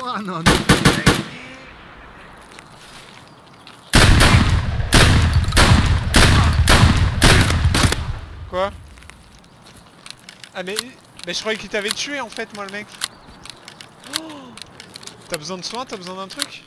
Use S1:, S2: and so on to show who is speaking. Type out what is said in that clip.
S1: Oh non, non.
S2: Quoi? Ah mais... Mais je croyais qu'il t'avait tué en fait moi le mec. Oh T'as besoin de soins? T'as besoin d'un truc?